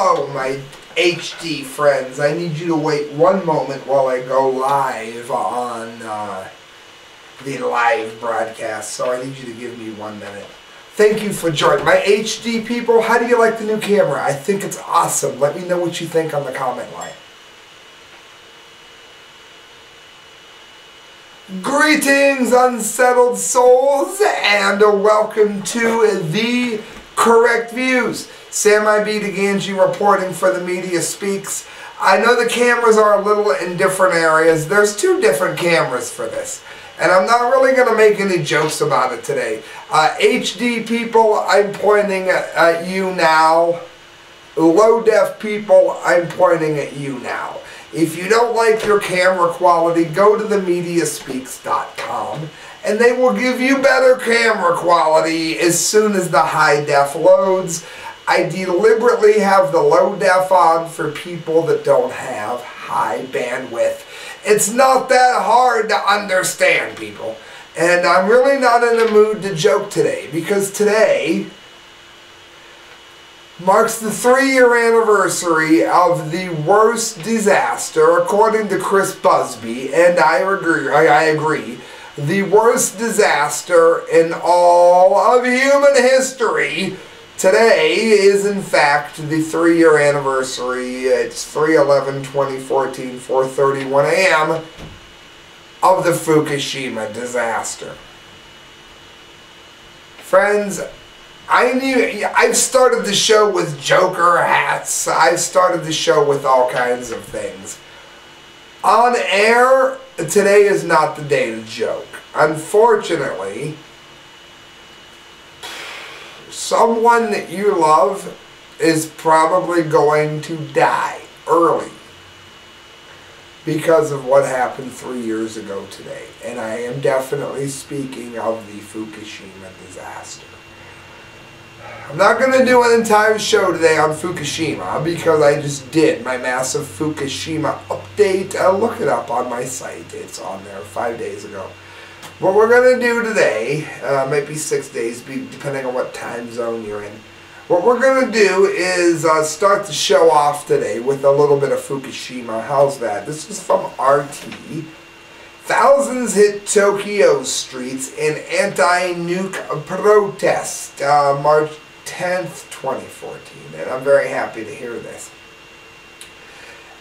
Hello, my HD friends. I need you to wait one moment while I go live on uh, the live broadcast. So I need you to give me one minute. Thank you for joining. My HD people, how do you like the new camera? I think it's awesome. Let me know what you think on the comment line. Greetings, unsettled souls, and welcome to the Correct Views. Sam I.B. Di Gangi reporting for the Media Speaks. I know the cameras are a little in different areas. There's two different cameras for this. And I'm not really going to make any jokes about it today. Uh, HD people, I'm pointing at, at you now. Low def people, I'm pointing at you now. If you don't like your camera quality, go to themediaspeaks.com and they will give you better camera quality as soon as the high def loads. I deliberately have the low def on for people that don't have high bandwidth. It's not that hard to understand, people. And I'm really not in the mood to joke today because today marks the three-year anniversary of the worst disaster, according to Chris Busby, and I agree, I agree, the worst disaster in all of human history. Today is in fact the three-year anniversary, it's 3-11-2014, 4.31 a.m. of the Fukushima disaster. Friends, I knew I've started the show with Joker hats. I've started the show with all kinds of things. On air, today is not the day to joke. Unfortunately, someone that you love is probably going to die early because of what happened three years ago today. And I am definitely speaking of the Fukushima disaster. I'm not going to do an entire show today on Fukushima because I just did my massive Fukushima update. Uh, look it up on my site. It's on there five days ago. What we're going to do today, uh, might be six days, depending on what time zone you're in. What we're going to do is uh, start the show off today with a little bit of Fukushima. How's that? This is from RT. Thousands hit Tokyo streets in anti-nuke protest. Uh, March 10th, 2014. And I'm very happy to hear this.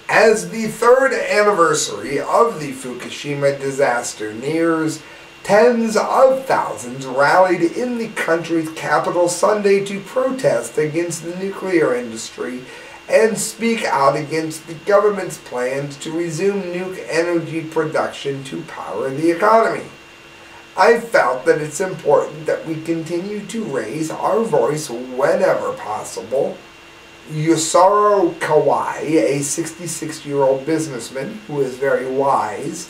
As the third anniversary of the Fukushima disaster nears, tens of thousands rallied in the country's capital Sunday to protest against the nuclear industry and speak out against the government's plans to resume nuke energy production to power the economy. I felt that it's important that we continue to raise our voice whenever possible. Yusaro Kawai, a 66-year-old businessman who is very wise,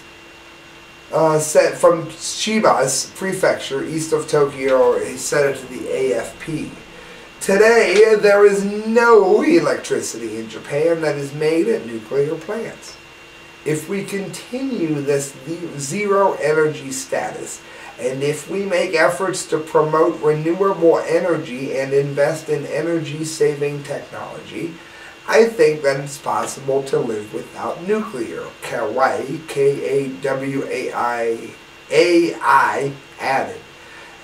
uh, said from Chiba Prefecture, east of Tokyo, he said it to the AFP. Today, there is no electricity in Japan that is made at nuclear plants. If we continue this zero energy status, and if we make efforts to promote renewable energy and invest in energy saving technology, I think that it's possible to live without nuclear. Kawai, K-A-W-A-I, added.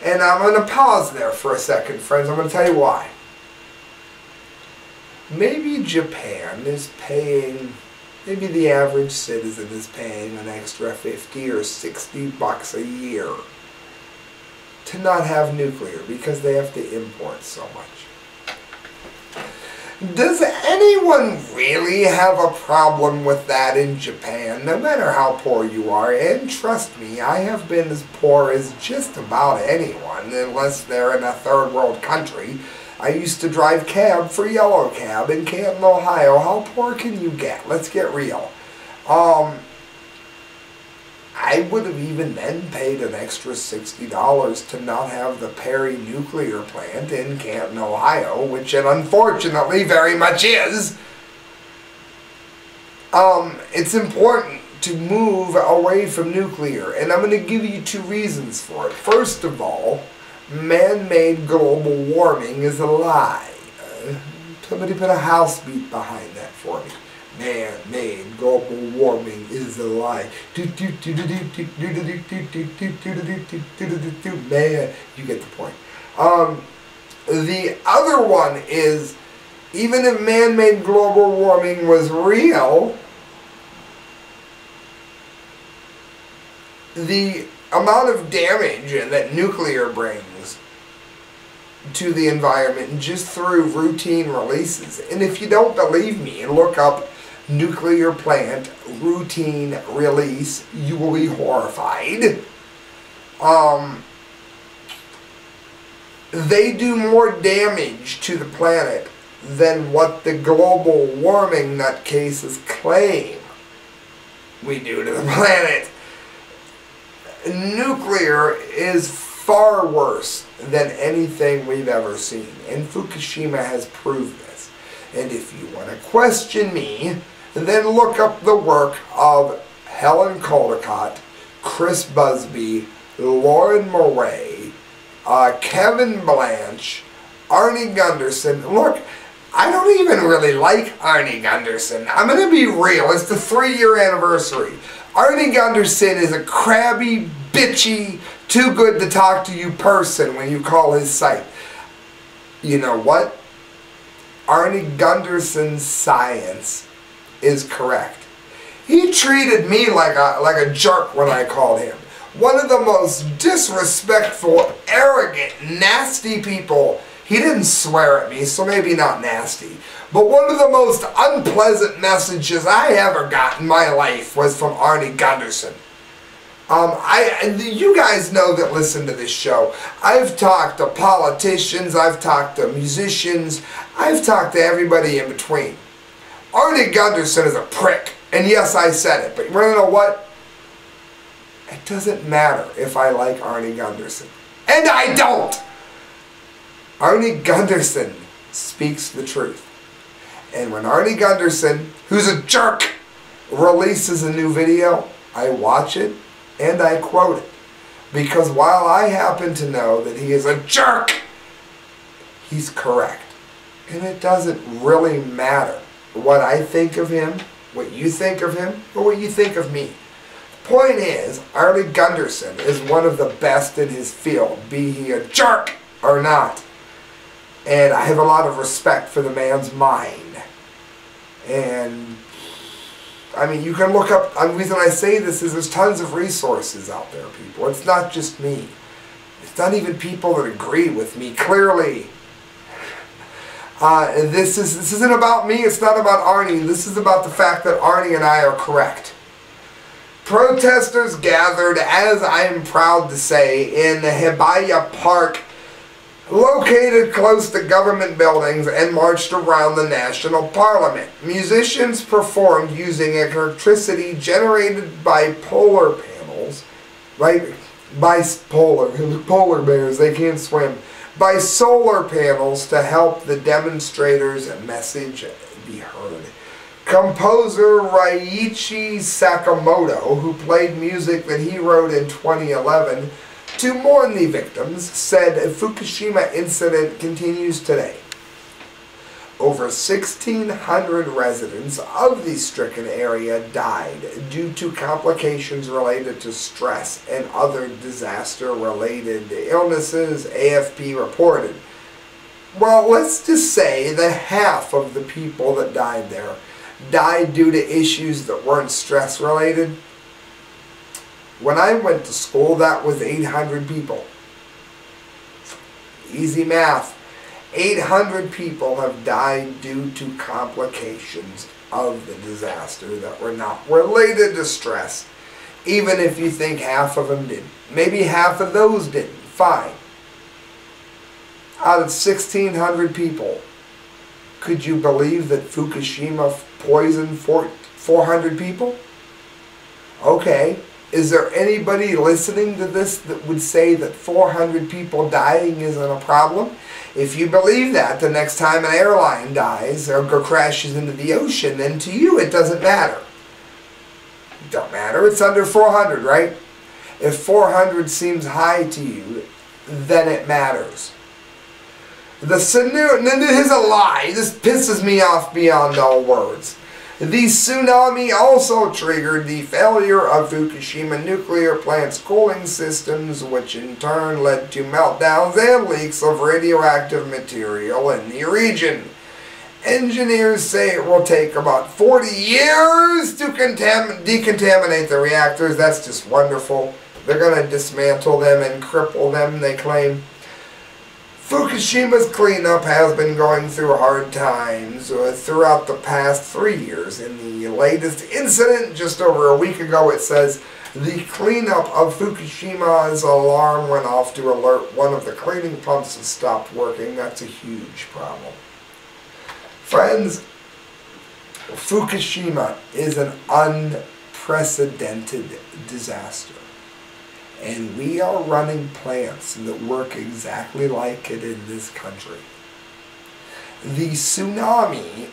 And I'm going to pause there for a second, friends. I'm going to tell you why. Maybe Japan is paying, maybe the average citizen is paying an extra 50 or 60 bucks a year to not have nuclear because they have to import so much. Does anyone really have a problem with that in Japan, no matter how poor you are? And trust me, I have been as poor as just about anyone, unless they're in a third world country. I used to drive cab for Yellow Cab in Canton, Ohio. How poor can you get? Let's get real. Um, I would have even then paid an extra $60 to not have the Perry nuclear plant in Canton, Ohio, which it unfortunately very much is. Um, it's important to move away from nuclear, and I'm going to give you two reasons for it. First of all, man-made global warming is a lie. Uh, Somebody put a house beat behind that for me. Man-made global warming is a lie. Man, you get the point. Um, the other one is, even if man-made global warming was real, the amount of damage that nuclear brings to the environment just through routine releases. And if you don't believe me, look up nuclear plant routine release, you will be horrified. Um, they do more damage to the planet than what the global warming nutcases claim we do to the planet. Nuclear is far worse than anything we've ever seen, and Fukushima has proved this. And if you want to question me, then look up the work of Helen Caldicott, Chris Busby, Leuren Moret, uh, Kevin Blanch, Arnie Gundersen. Look, I don't even really like Arnie Gundersen. I'm going to be real. It's the three-year anniversary. Arnie Gundersen is a crabby, bitchy, too good to talk to you person when you call his site. You know what? Arnie Gundersen's science is correct. He treated me like a, like a jerk when I called him. One of the most disrespectful, arrogant, nasty people. He didn't swear at me, so maybe not nasty. But one of the most unpleasant messages I ever got in my life was from Arnie Gundersen. Um, I, you guys know that listen to this show. I've talked to politicians, I've talked to musicians, I've talked to everybody in between. Arnie Gundersen is a prick. And yes, I said it. But you to know what? It doesn't matter if I like Arnie Gundersen. And I don't! Arnie Gundersen speaks the truth. And when Arnie Gundersen, who's a jerk, releases a new video, I watch it and I quote it. Because while I happen to know that he is a jerk, he's correct. And it doesn't really matter what I think of him, what you think of him, or what you think of me. The point is, Arnie Gundersen is one of the best in his field, be he a jerk or not. And I have a lot of respect for the man's mind. And, I mean, you can look up, the reason I say this is there's tons of resources out there, people. It's not just me. It's not even people that agree with me, clearly. Uh, this is this isn't about me. It's not about Arnie. This is about the fact that Arnie and I are correct. Protesters gathered, as I am proud to say, in Hibiya Park, located close to government buildings, and marched around the national parliament. Musicians performed using electricity generated by polar panels, right? By polar polar bears. They can't swim by solar panels to help the demonstrators' message be heard. Composer Ryuichi Sakamoto, who played music that he wrote in 2011 to mourn the victims, said the Fukushima incident continues today. Over 1,600 residents of the stricken area died due to complications related to stress and other disaster-related illnesses, AFP reported. Well, let's just say that half of the people that died there died due to issues that weren't stress-related. When I went to school, that was 800 people. Easy math. 800 people have died due to complications of the disaster that were not related to stress. Even if you think half of them did. Maybe half of those didn't. Fine. Out of 1,600 people, could you believe that Fukushima poisoned 400 people? Okay. Is there anybody listening to this that would say that 400 people dying isn't a problem? If you believe that, the next time an airline dies or crashes into the ocean, then to you it doesn't matter. It don't matter. It's under 400, right? If 400 seems high to you, then it matters. The tsunami, this is a lie. This pisses me off beyond all words. The tsunami also triggered the failure of Fukushima nuclear plant's cooling systems, which in turn led to meltdowns and leaks of radioactive material in the region. Engineers say it will take about 40 years to decontaminate the reactors. That's just wonderful. They're going to dismantle them and cripple them, they claim. Fukushima's cleanup has been going through hard times uh, throughout the past three years. In the latest incident, just over a week ago, it says the cleanup of Fukushima's alarm went off to alert one of the cleaning pumps has stopped working. That's a huge problem. Friends, Fukushima is an unprecedented disaster. And we are running plants that work exactly like it in this country. The tsunami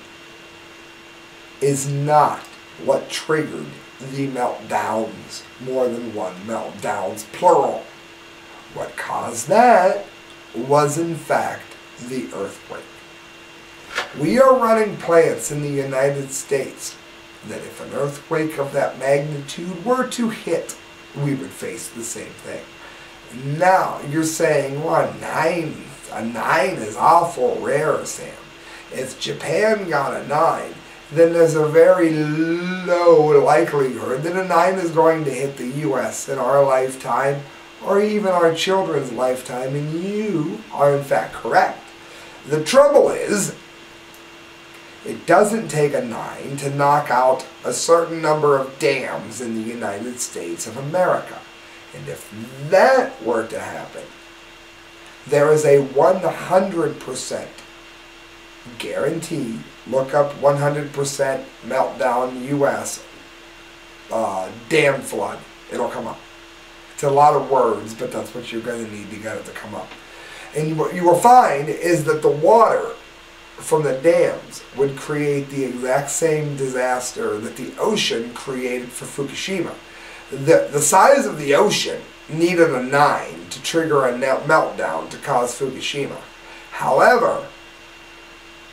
is not what triggered the meltdowns, more than one meltdowns, plural. What caused that was in fact the earthquake. We are running plants in the United States that if an earthquake of that magnitude were to hit, we would face the same thing. Now, you're saying, well, nine, a nine is awful rare, Sam. If Japan got a nine, then there's a very low likelihood that a nine is going to hit the U.S. in our lifetime or even our children's lifetime, and you are in fact correct. The trouble is, it doesn't take a nine to knock out a certain number of dams in the United States of America. And if that were to happen, there is a 100% guarantee, look up 100% meltdown US uh, dam flood, it'll come up. It's a lot of words, but that's what you're going to need to get it to come up. And what you will find is that the water from the dams would create the exact same disaster that the ocean created for Fukushima. The, the size of the ocean needed a 9 to trigger a meltdown to cause Fukushima. However,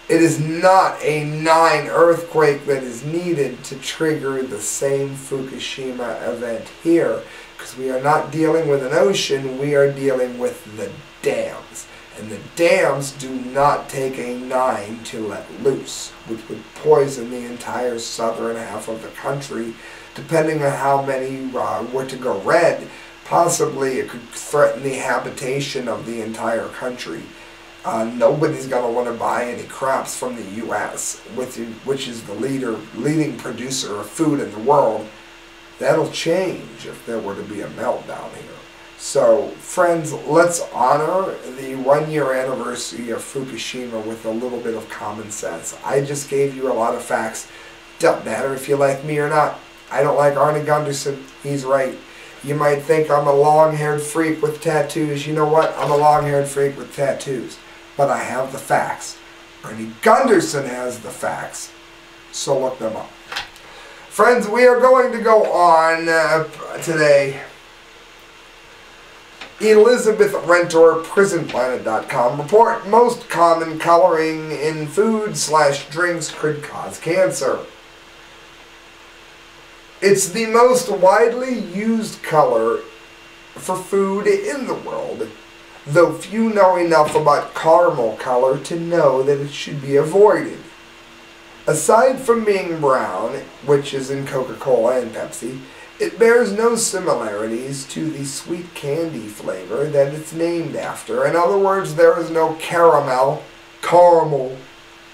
it is not a 9 earthquake that is needed to trigger the same Fukushima event here because we are not dealing with an ocean, we are dealing with the dams. And the dams do not take a 9 to let loose, which would poison the entire southern half of the country. Depending on how many uh, were to go red, possibly it could threaten the habitation of the entire country. Uh, nobody's going to want to buy any crops from the U.S., which is the leader, leading producer of food in the world. That'll change if there were to be a meltdown here. So, friends, let's honor the one year anniversary of Fukushima with a little bit of common sense. I just gave you a lot of facts. Doesn't matter if you like me or not. I don't like Arnie Gundersen. He's right. You might think I'm a long haired freak with tattoos. You know what? I'm a long haired freak with tattoos. But I have the facts. Arnie Gundersen has the facts. So look them up. Friends, we are going to go on uh, today Elizabeth Renter, PrisonPlanet.com report most common coloring in food slash drinks could cause cancer. It's the most widely used color for food in the world, though few know enough about caramel color to know that it should be avoided. Aside from being brown, which is in Coca-Cola and Pepsi, it bears no similarities to the sweet candy flavor that it's named after. In other words, there is no caramel, caramel,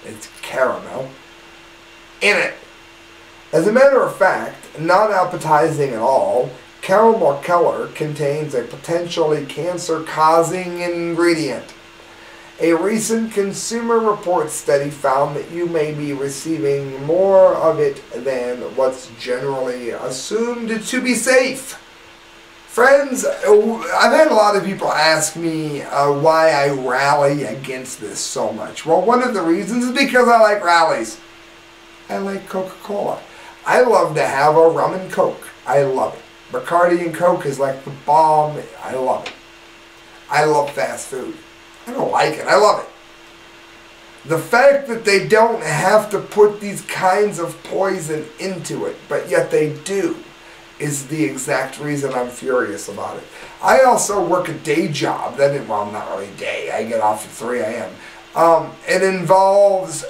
it's caramel, in it. As a matter of fact, not appetizing at all, caramel color contains a potentially cancer-causing ingredient. A recent Consumer Reports study found that you may be receiving more of it than what's generally assumed to be safe. Friends, I've had a lot of people ask me uh, why I rally against this so much. Well, one of the reasons is because I like rallies. I like Coca-Cola. I love to have a rum and Coke. I love it. Bacardi and Coke is like the bomb. I love it. I love fast food. I don't like it. I love it. The fact that they don't have to put these kinds of poison into it, but yet they do, is the exact reason I'm furious about it. I also work a day job. That well, I'm not really day. I get off at 3 a.m. Um, it involves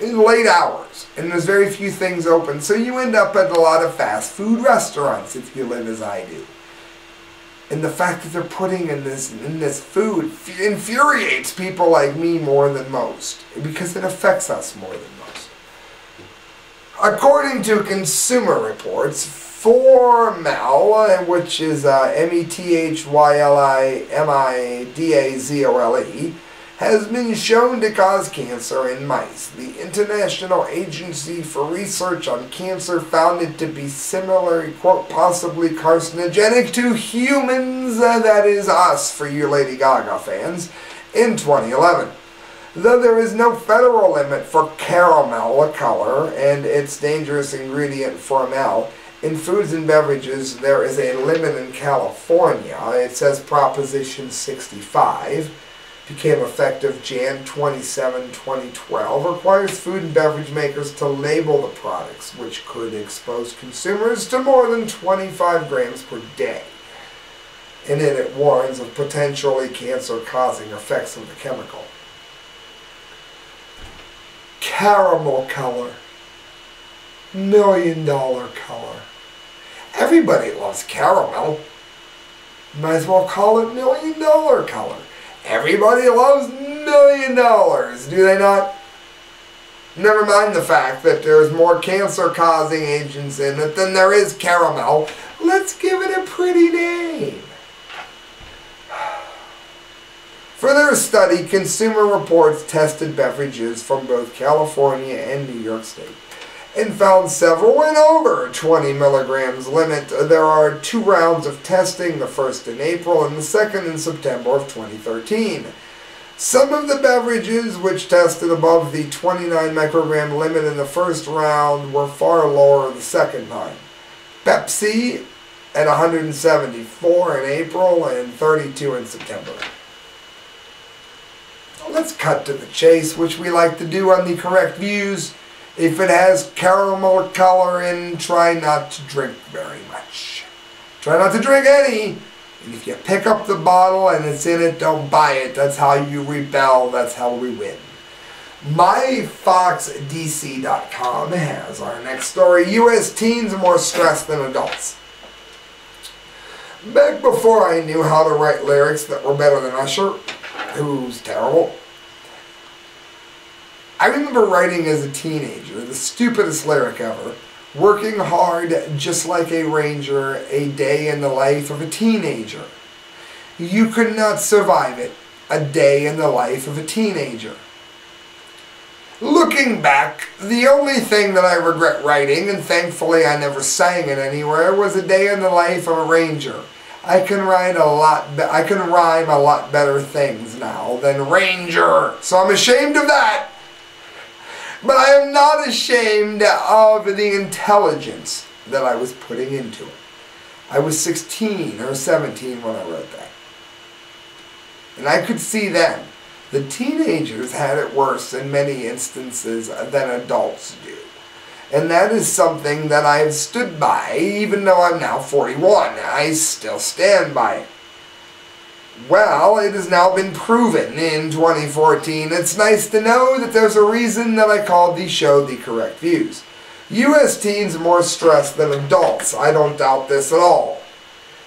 in late hours, and there's very few things open. So you end up at a lot of fast food restaurants if you live as I do. And the fact that they're putting in this in this food infuriates people like me more than most because it affects us more than most. According to Consumer Reports, 4-Mel, which is uh, M-E-T-H-Y-L-I-M-I-D-A-Z-O-L-E, has been shown to cause cancer in mice. The International Agency for Research on Cancer found it to be similarly, quote, possibly carcinogenic to humans, uh, that is us for you Lady Gaga fans, in 2011. Though there is no federal limit for caramel color and its dangerous ingredient 4-Mel, in foods and beverages there is a limit in California. It says Proposition 65 became effective Jan 27, 2012, requires food and beverage makers to label the products, which could expose consumers to more than 25 grams per day. And in it warns of potentially cancer-causing effects of the chemical. Caramel color. Million dollar color. Everybody loves caramel. Might as well call it million dollar color. Everybody loves million dollars, do they not? Never mind the fact that there's more cancer-causing agents in it than there is caramel. Let's give it a pretty name. For their study, Consumer Reports tested beverages from both California and New York State and found several went over 20 milligrams limit. There are two rounds of testing, the first in April and the second in September of 2013. Some of the beverages which tested above the 29 microgram limit in the first round were far lower the second time. Pepsi at 174 in April and 32 in September. Let's cut to the chase, which we like to do on the correct views. If it has caramel color in, try not to drink very much. Try not to drink any. And if you pick up the bottle and it's in it, don't buy it. That's how you rebel. That's how we win. MyFoxDC.com has our next story. U.S. teens are more stressed than adults. Back before I knew how to write lyrics that were better than Usher, who's terrible, I remember writing as a teenager, the stupidest lyric ever, working hard just like a ranger, a day in the life of a teenager. You could not survive it, a day in the life of a teenager. Looking back, the only thing that I regret writing, and thankfully I never sang it anywhere, was a day in the life of a ranger. I can write a lot, I can rhyme a lot better things now than ranger, so I'm ashamed of that. But I am not ashamed of the intelligence that I was putting into it. I was 16 or 17 when I wrote that. And I could see then the teenagers had it worse in many instances than adults do. And that is something that I've stood by, even though I'm now 41. I still stand by it. Well, it has now been proven in 2014. It's nice to know that there's a reason that I called the show The Correct Views. U.S. teens are more stressed than adults. I don't doubt this at all.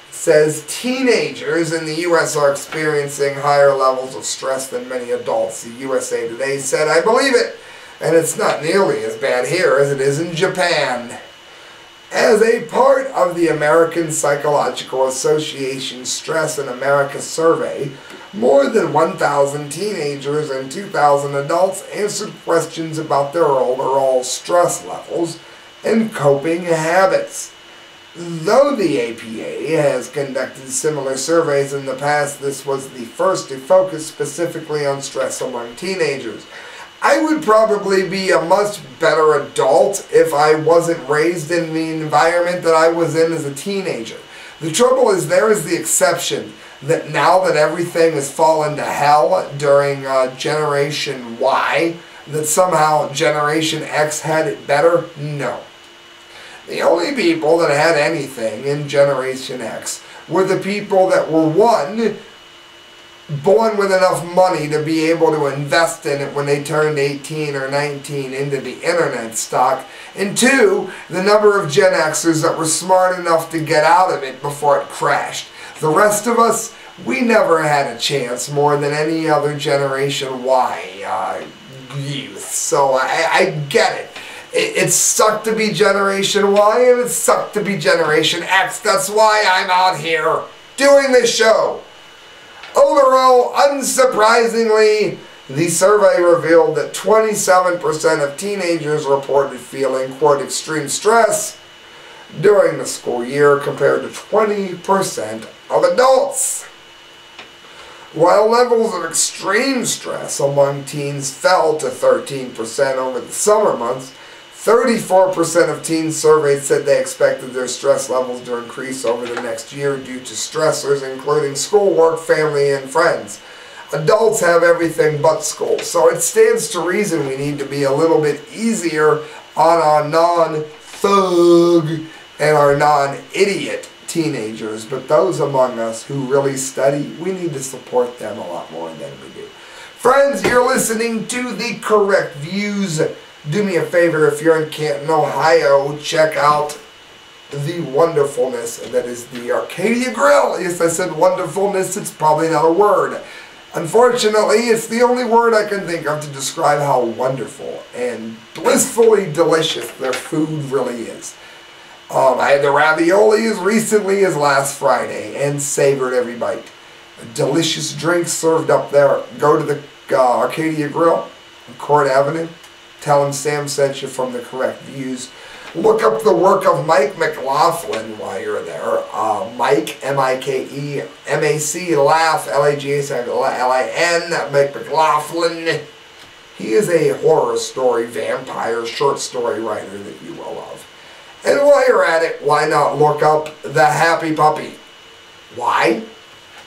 It says teenagers in the U.S. are experiencing higher levels of stress than many adults. The USA Today said, I believe it. And it's not nearly as bad here as it is in Japan. As a part of the American Psychological Association Stress in America survey, more than 1,000 teenagers and 2,000 adults answered questions about their overall stress levels and coping habits. Though the APA has conducted similar surveys in the past, this was the first to focus specifically on stress among teenagers. I would probably be a much better adult if I wasn't raised in the environment that I was in as a teenager. The trouble is there is the exception that now that everything has fallen to hell during uh, Generation Y, that somehow Generation X had it better? No. The only people that had anything in Generation X were the people that were one, born with enough money to be able to invest in it when they turned 18 or 19 into the internet stock, and two, the number of Gen Xers that were smart enough to get out of it before it crashed. The rest of us, we never had a chance more than any other Generation Y uh, youth. So I, I get it. it. It sucked to be Generation Y and it sucked to be Generation X. That's why I'm out here doing this show. Overall, unsurprisingly, the survey revealed that 27% of teenagers reported feeling, quote, extreme stress during the school year compared to 20% of adults. While levels of extreme stress among teens fell to 13% over the summer months, 34% of teens surveyed said they expected their stress levels to increase over the next year due to stressors including schoolwork, family, and friends. Adults have everything but school, so it stands to reason we need to be a little bit easier on our non-thug and our non-idiot teenagers, but those among us who really study, we need to support them a lot more than we do. Friends, you're listening to The Correct Views do me a favor if you're in Canton, Ohio, check out the wonderfulness that is the Arcadia Grill. Yes, I said wonderfulness, it's probably not a word. Unfortunately, it's the only word I can think of to describe how wonderful and blissfully delicious their food really is. Um, I had the ravioli as recently as last Friday and savored every bite. Delicious drinks served up there. Go to the uh, Arcadia Grill on Court Avenue. Tell him Sam sent you from the correct views. Look up the work of Mike MacLaughlin while you're there. Uh, Mike, M-I-K-E, M-A-C, laugh, Mike MacLaughlin. He is a horror story, vampire, short story writer that you will love. And while you're at it, why not look up The Happy Puppy? Why?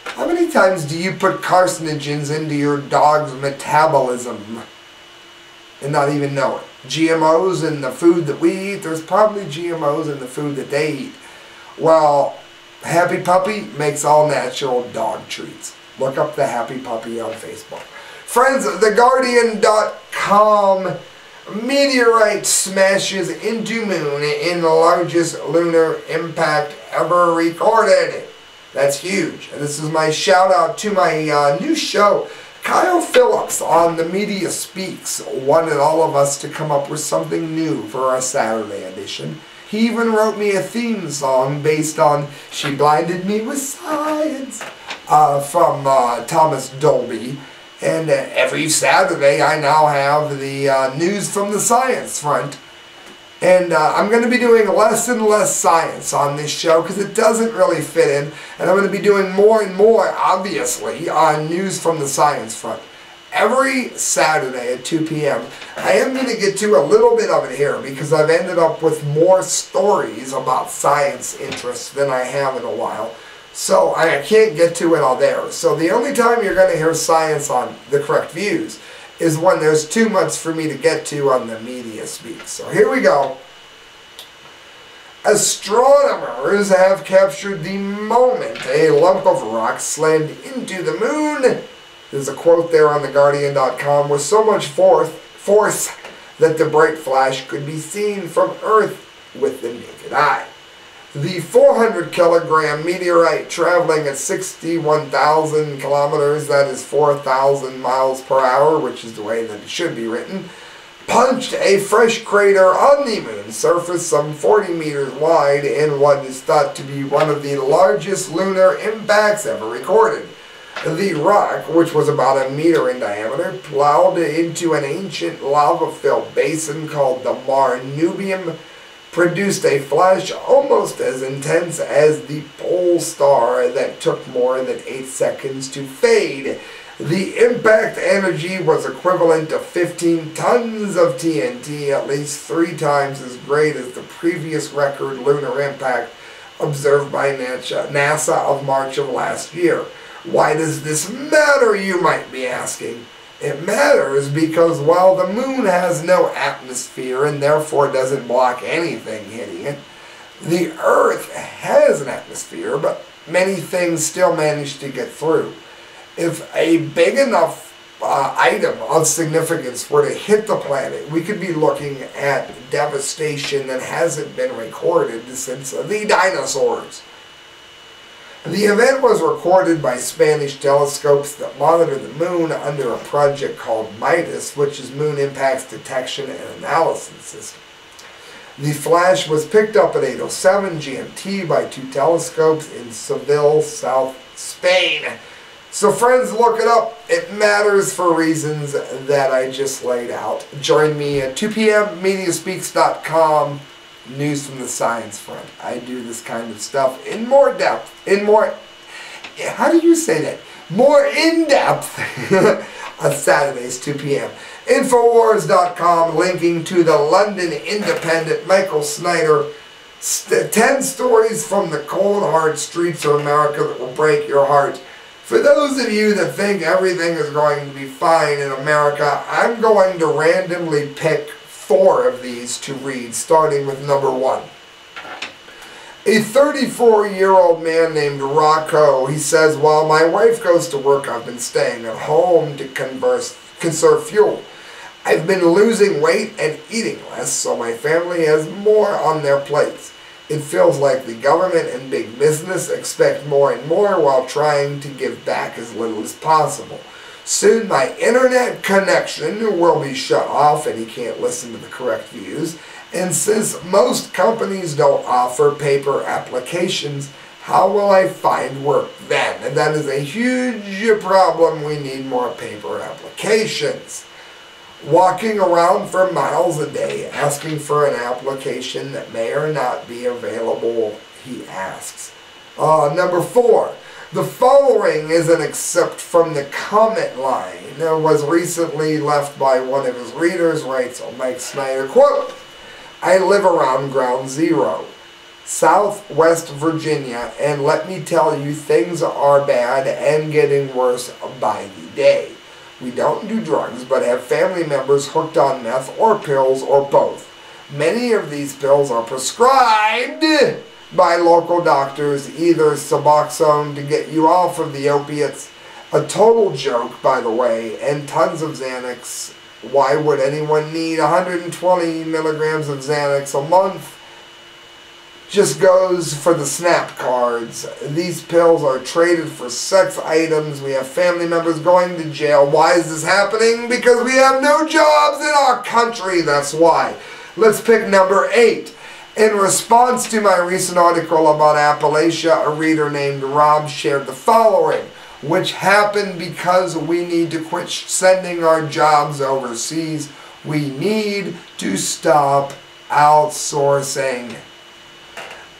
How many times do you put carcinogens into your dog's metabolism? And not even know it. GMOs in the food that we eat, there's probably GMOs in the food that they eat. Well, Happy Puppy makes all natural dog treats. Look up the Happy Puppy on Facebook. Friends, TheGuardian.com meteorite smashes into moon in the largest lunar impact ever recorded. That's huge. And this is my shout out to my uh, new show, Kyle Phillips on The Media Speaks wanted all of us to come up with something new for our Saturday edition. He even wrote me a theme song based on She Blinded Me with Science uh, from uh, Thomas Dolby. And uh, every Saturday I now have the uh, news from the science front and uh, I'm going to be doing less and less science on this show because it doesn't really fit in. And I'm going to be doing more and more, obviously, on news from the science front. Every Saturday at 2 p.m. I am going to get to a little bit of it here because I've ended up with more stories about science interests than I have in a while. So I can't get to it all there. So the only time you're going to hear science on the correct views is one there's too much for me to get to on the media speak. So here we go. Astronomers have captured the moment a lump of rock slammed into the moon. There's a quote there on theguardian.com with so much force, force that the bright flash could be seen from Earth with the naked eye. The 400 kilogram meteorite traveling at 61,000 kilometers, that is 4,000 miles per hour, which is the way that it should be written, punched a fresh crater on the moon's surface some 40 meters wide in what is thought to be one of the largest lunar impacts ever recorded. The rock, which was about a meter in diameter, plowed into an ancient lava-filled basin called the Mare Nubium, produced a flash almost as intense as the pole star that took more than 8 seconds to fade. The impact energy was equivalent to 15 tons of TNT, at least three times as great as the previous record lunar impact observed by NASA of March of last year. Why does this matter, you might be asking? It matters because while the moon has no atmosphere and therefore doesn't block anything hitting it, the Earth has an atmosphere, but many things still manage to get through. If a big enough uh, item of significance were to hit the planet, we could be looking at devastation that hasn't been recorded since the dinosaurs. The event was recorded by Spanish telescopes that monitor the moon under a project called MIDAS, which is Moon Impacts Detection and Analysis System. The flash was picked up at 8.07 GMT by two telescopes in Seville, South Spain. So friends, look it up. It matters for reasons that I just laid out. Join me at 2 p.m. mediaspeaks.com. News from the science front. I do this kind of stuff in more depth, in more, how do you say that? More in depth on Saturdays, 2 p.m. Infowars.com linking to the London Independent, Michael Snyder. 10 stories from the cold hard streets of America that will break your heart. For those of you that think everything is going to be fine in America, I'm going to randomly pick four of these to read, starting with number one. A 34-year-old man named Rocco, he says, while my wife goes to work, I've been staying at home to converse, conserve fuel. I've been losing weight and eating less, so my family has more on their plates. It feels like the government and big business expect more and more while trying to give back as little as possible. Soon my internet connection will be shut off and he can't listen to the correct views. And since most companies don't offer paper applications, how will I find work then? And that is a huge problem. We need more paper applications walking around for miles a day asking for an application that may or not be available, he asks. Uh, number four, the following is an excerpt from the comment line that was recently left by one of his readers, writes Mike Snyder, quote, I live around ground zero, southwest Virginia, and let me tell you, things are bad and getting worse by the day. We don't do drugs, but have family members hooked on meth or pills or both. Many of these pills are prescribed by local doctors, either Suboxone to get you off of the opiates, a total joke, by the way, and tons of Xanax. Why would anyone need 120 milligrams of Xanax a month? just goes for the snap cards. These pills are traded for sex items. We have family members going to jail. Why is this happening? Because we have no jobs in our country. That's why. Let's pick number eight. In response to my recent article about Appalachia, a reader named Rob shared the following, which happened because we need to quit sending our jobs overseas. We need to stop outsourcing.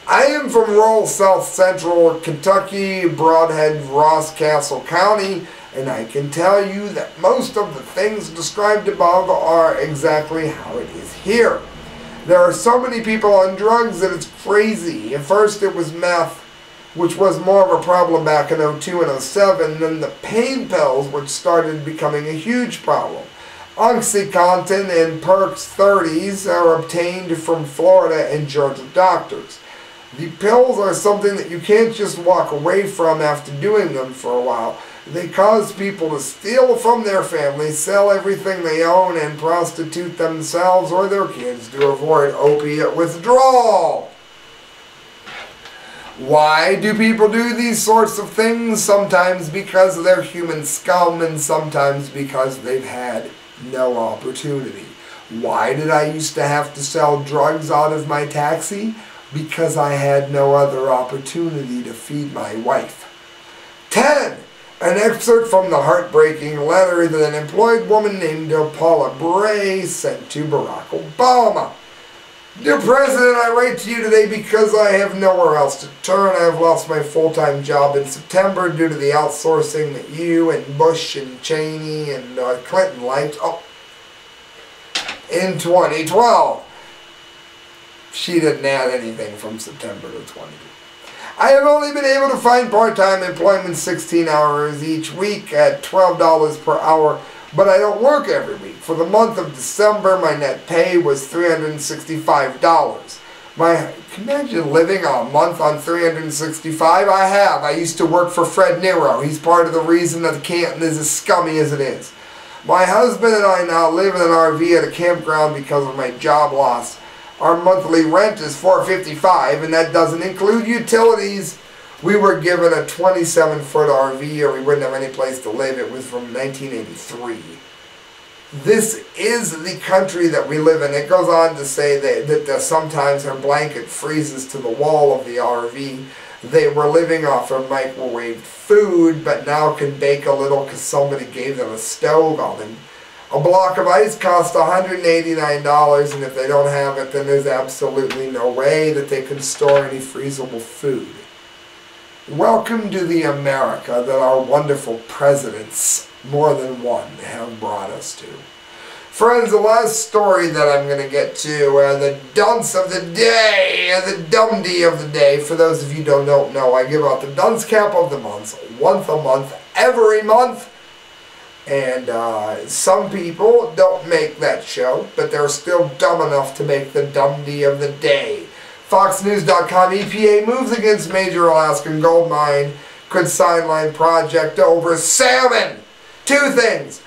I am from rural south central Kentucky, Brodhead, Ross Castle County, and I can tell you that most of the things described above are exactly how it is here. There are so many people on drugs that it's crazy. At first it was meth, which was more of a problem back in 02 and 07, then the pain pills, which started becoming a huge problem. Oxycontin and Perks 30s are obtained from Florida and Georgia doctors. The pills are something that you can't just walk away from after doing them for a while. They cause people to steal from their families, sell everything they own, and prostitute themselves or their kids to avoid opiate withdrawal. Why do people do these sorts of things? Sometimes because they're human scum and sometimes because they've had no opportunity. Why did I used to have to sell drugs out of my taxi? because I had no other opportunity to feed my wife. 10. An excerpt from the heartbreaking letter that an employed woman named Paula Bray sent to Barack Obama. Dear President, I write to you today because I have nowhere else to turn. I have lost my full-time job in September due to the outsourcing that you and Bush and Cheney and uh, Clinton liked. Oh, in 2012 she didn't add anything from September to 20. I have only been able to find part-time employment 16 hours each week at $12 per hour, but I don't work every week. For the month of December, my net pay was $365. My, imagine living a month on 365? I have. I used to work for Fred Nero. He's part of the reason that the Canton is as scummy as it is. My husband and I now live in an RV at a campground because of my job loss. Our monthly rent is 455 and that doesn't include utilities. We were given a 27 foot RV or we wouldn't have any place to live. It was from 1983. This is the country that we live in. It goes on to say that, that, sometimes her blanket freezes to the wall of the RV. They were living off of microwaved food, but now can bake a little because somebody gave them a stove oven. A block of ice costs $189, and if they don't have it, then there's absolutely no way that they can store any freezable food. Welcome to the America that our wonderful presidents, more than one, have brought us to. Friends, the last story that I'm going to get to, uh, the dunce of the day, the dumdy of the day. For those of you who don't know, I give out the dunce cap of the month, once a month, every month. And uh, some people don't make that show, but they're still dumb enough to make the Dumdy of the day. FoxNews.com EPA moves against major Alaskan gold mine, could sideline project over salmon. Two things.